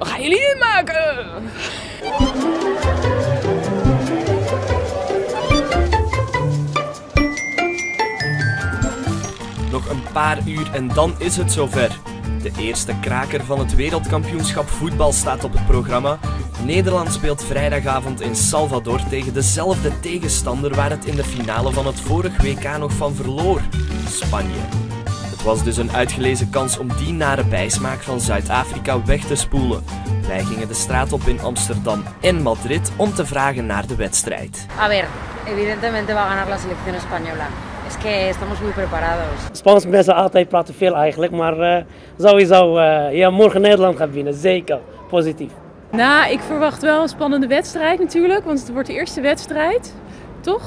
We gaan jullie inmaken! Nog een paar uur en dan is het zover. De eerste kraker van het wereldkampioenschap voetbal staat op het programma. Nederland speelt vrijdagavond in Salvador tegen dezelfde tegenstander waar het in de finale van het vorige WK nog van verloor: Spanje. Het was dus een uitgelezen kans om die nare bijsmaak van Zuid-Afrika weg te spoelen. Wij gingen de straat op in Amsterdam en Madrid om te vragen naar de wedstrijd. A ver, evidentemente va a ganar la selección española. Es que estamos muy preparados. Spaanse mensen altijd praten veel eigenlijk, maar eh, sowieso, eh, ja, morgen Nederland gaat winnen, zeker. Positief. Nou, ik verwacht wel een spannende wedstrijd natuurlijk, want het wordt de eerste wedstrijd, toch?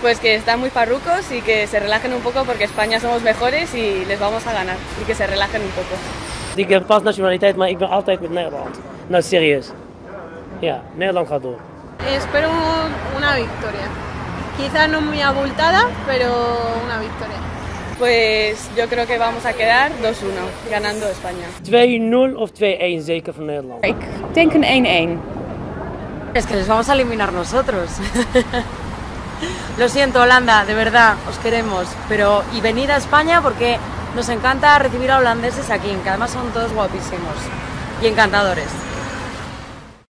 Pues que están muy parrucos y que se relajen un poco porque España somos mejores y les vamos a ganar. Y que se relajen un poco. Ik heb pas nationaliteit, maar ik ben altijd met Nederland. Nou, serieus. Ja, Nederland gaat door. Espero una victoria. Quizá no muy abultada, pero una victoria. Pues yo creo que vamos a quedar 2-1, ganando España. 2-0 of 2-1 zeker voor Nederland. Ik denk een 1-1. Es que les vamos a eliminar nosotros. Lo siento, Holanda, de verdad, os queremos. Pero, y venid a España porque nos encanta recibir a holandeses aquí, que además son todos guapísimos y encantadores.